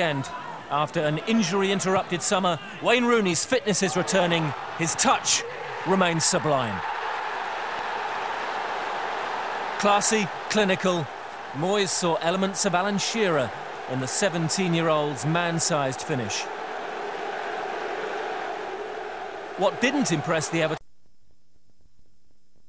end. After an injury-interrupted summer, Wayne Rooney's fitness is returning. His touch remains sublime. Classy, clinical, Moyes saw elements of Alan Shearer in the 17-year-old's man-sized finish. What didn't impress the Everton